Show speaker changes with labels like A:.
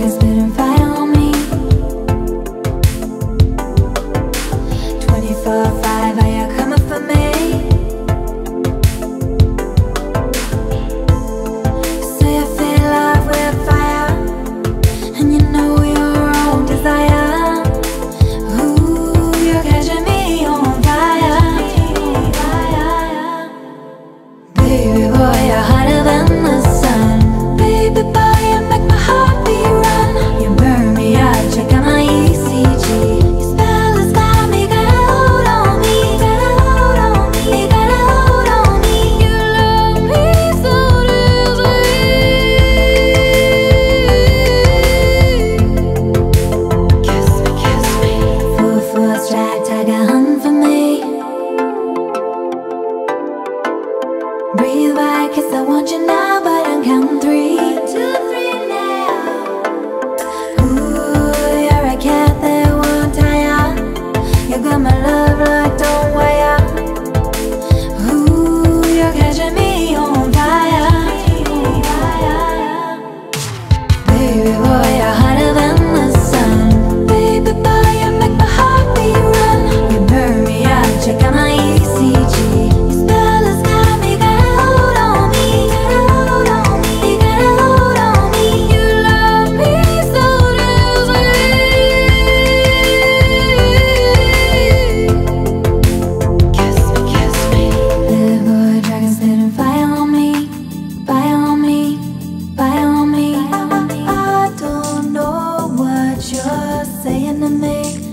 A: cause like a hunt for me. Breathe back, cause I want you now, but I'm counting three, two, three. Me